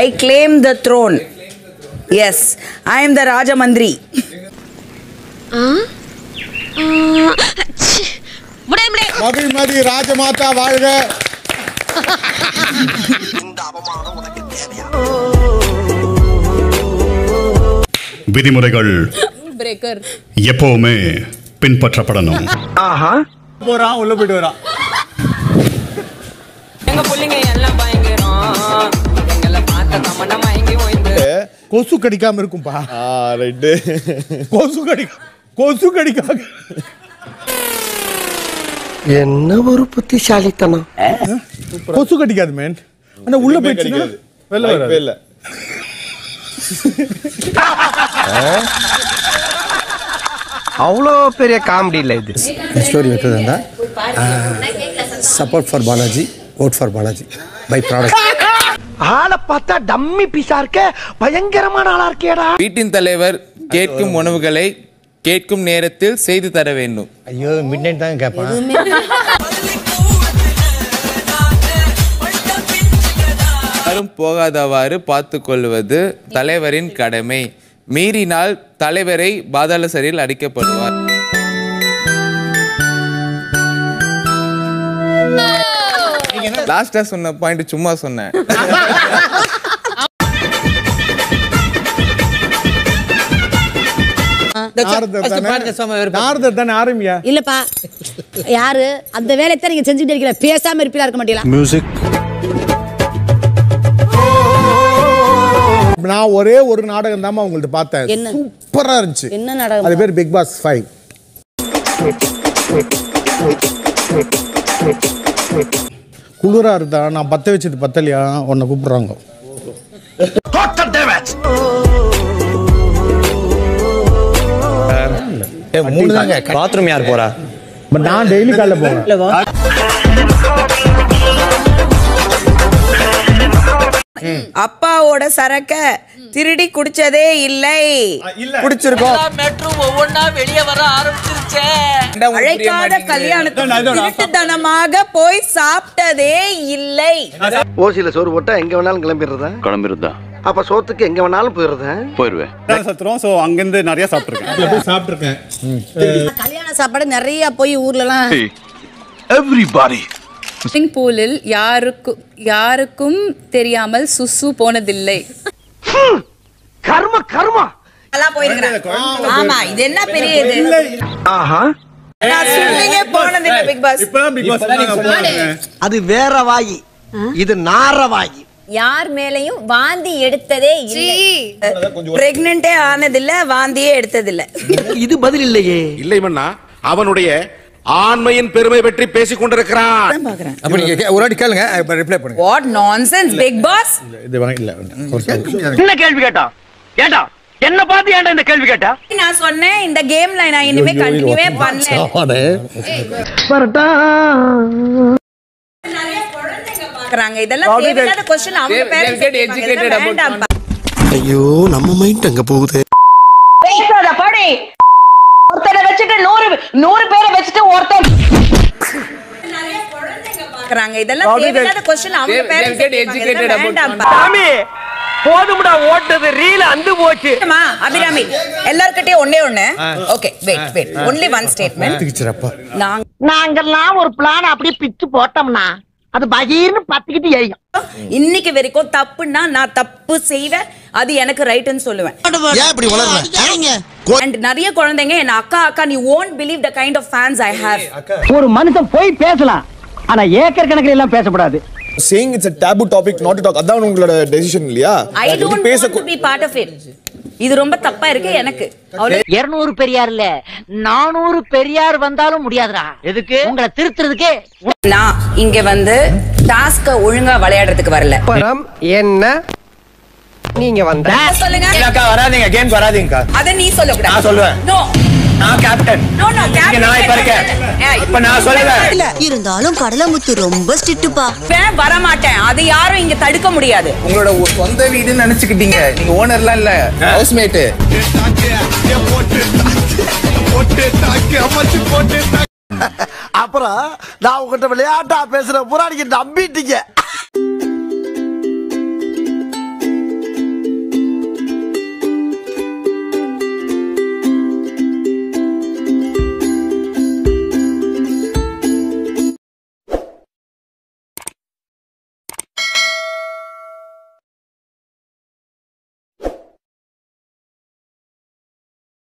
I claim the throne as I am the Rajahmundry மதி மதி ராஜமாதா வாழ்க. விதிமுறைகள் எப்பவுமே பின்பற்றப்படணும். போறான் உள்ள போயிட்டு வரான். கொசு கடிக்காம இருக்கும்பா. ரைட்டு கொசு கடிக்க கொசு கடிக்காம. என்ன ஒரு புத்திசாலித்தனம். கொசு கடிக்காது மேன் ஆனா உள்ள போயிடுச்சுன்னா? வெளில வராது. இல்ல அவ்வளோ பெரிய காமெடி இல்லை இது. Story வைத்ததுண்டா support for Balaji. Vote for Balaji by product ஆளை பார்த்தா டம்மி பீஸா இருக்க பயங்கரமான ஆளா இருக்கேடா. வீட்டின் தலைவர் கேட்கும் உணவுகளை கேட்கும் நேரத்தில் செய்து தர வேண்டும். ஐயோ மிட் நைட் தாங்க கேட்பான். யாரும் போகாதவாறு பார்த்து கொள்வது தலைவரின் கடமை. மீறினால் தலைவரை பாதாள சிறையில் அடைக்கப்படுவார். லாஸ்டா சொன்ன பாயிண்ட் சும்மா சொன்னேன். இல்லப்பா யாரு? அந்த வேலையை தான் நீங்க செஞ்சுட்டு இருக்கிற பேசாம இருப்பீரா இருக்க மாட்டீங்களா? மியூசிக் நான் ஒரே ஒரு நாடகம் தான் உங்கள்ட்ட பார்த்தேன். என்ன? சூப்பரா இருந்துச்சு. என்ன நாடகம்? அது பேர் பிக் பாஸ் ஃபைவ் குளிரா இருந்தா நான் பத்த வச்சது பத்தலையா? உன்னை கூப்பிடுறாங்க. மூணு தாங்க. பாத்ரூம் யார் போறா? பட் நான் டெய்லி காலைல போவேன். அப்பாவோட சரக்க திருடி குடிச்சதே இல்லை. பிடிச்சிருக்கோம் மெட்ரோ ஒவ்வொன்னா வெளியே வர ஆரம்பிச்சிருச்சே. அழைக்காத கல்யாணத்துக்கு திருட்டுத்தனமாக போய் சாப்பிட்டதே இல்லை. ஓசியில சோறு போட்டா எங்க வேணாலும் கிளம்பிடுறதா? கிளம்பிருந்தா அப்ப சோத்துக்கு எங்க வேணாலும் போயிடுறதா? போயிருவேன். சத்துறோம். ஸோ அங்கேருந்து நிறைய சாப்பிட்ருக்கேன் போய் சாப்பிட்டுருக்கேன். கல்யாண சாப்பாடு நிறைய போய் ஊர்லலாம் எவ்ரிபாடி ஸ்விம்மிங் பூலில் யாருக்கும் யாருக்கும் தெரியாமல் சுசு போனதில்லை. கர்ம கர்மா. எல்லாம் போயிருக்கிறேன். ஆமா இது என்ன பெரிய இது? ஆஹா. அது வேற வாயி. இது நார வாயி. யார் மேலையும் வாந்தி எடுத்ததே இல்லை. பிரெக்னென்ட்டே ஆனதில்ல வாந்தியே எடுத்ததில்ல. இது பதில் இல்லையே. இல்லை மன்னா அவனுடைய ஆண்மையின் பெருமை பற்றி பேசிக் கொண்டிருக்கிறான். பாக்குறேன் அப்ப நீங்க கே- ஒரு வாட்டி கேளுங்க இப்ப ரிப்ளை பண்ணுங்க. வாட் நான்சென்ஸ் பிக் பாஸ் இது வாங்க இல்ல ஒரு second. என்ன கேள்வி கேட்டா? ஏண்டா? என்ன பார்த்து ஏன்டா இந்த கேள்வி கேட்டா? நான் சொன்னேன் இந்த கேம்ல நான் இனிமே கண்டினியூவே பண்ணல. சாப்பாடு. பாக்குறாங்க இதெல்லாம் தேவையில்லாத அவங்க பேரண்ட்ஸ் ஐயோ நம்ம மைண்ட் அங்க போகுது? பேசாத படி. ஒருத்தனை வச்சுட்டு நூறு நூறு பேரை பாக்குறாங்க இதெல்லாம் தேவையில்லாத கொஸ்டின் அவங்க பேரண்ட்ஸ் போதும்டா ஓட்டது ரீல அந்து போச்சு. அம்மா, அபிராமி எல்லார்கிட்டயும் ஒண்ணே ஒண்ணு. Okay wait wait only one statement. நாங்க நாங்கெல்லாம் ஒரு பிளான் அப்படியே பிச்சு போட்டோம்னா அது பகீர்னு பத்துக்கிட்டு எரியும் இன்னைக்கு வரைக்கும் தப்புன்னா நான் தப்பு செய்வேன். அது எனக்கு ரைட்னு சொல்லுவேன். அண்ட் நிறைய குழந்தைங்க என்ன அக்கா அக்கா நீ won't believe the kind of fans I have ஒரு மனுஷன் போய் பேசலாம். ஆனா ஏக்கர் கணக்கில் எல்லாம் பேசக்கூடாது saying it's a taboo topic not to talk அதான் உங்களோட டெசிஷன் இல்லையா? I don't want to be part of it இது ரொம்ப தப்பா இருக்கு எனக்கு. இருநூறு பெரியார் இல்ல நானூறு பெரியார் வந்தாலும் முடியாதுடா. எதுக்கு? உங்களை திருத்துறதுக்கே நான் இங்க வந்து டாஸ்க ஒழுங்கா விளையாடுறதுக்கு வரல. பரம் என்ன? நீங்க வந்த சொல்லுங்க. அக்கா வராதீங்க கேம்ஸ் வராதீங்கக்கா. அத நீ சொல்லக்கூடாது. நான் சொல்லுவேன். நான் கேப்டன் நோ நோ இங்க நான் இப்ப இருக்கேன். இப்ப நான் சொல்லுவேன். இருந்தாலும் கடலமுத்து ரொம்ப ஸ்ட்ரிக்ட்டுப்பா. வர மாட்டேன் அது யாரும் இங்க தடுக்க முடியாது. உங்களோட சொந்த வீடுன்னு நினைச்சுக்கிட்டீங்க. நீங்க ஓனர்லாம் இல்ல. ஹவுஸ்மேட்டு அப்புறம் நான் உங்ககிட்ட விளையாட்டா பேசுற நீங்க நம்பிட்டீங்க.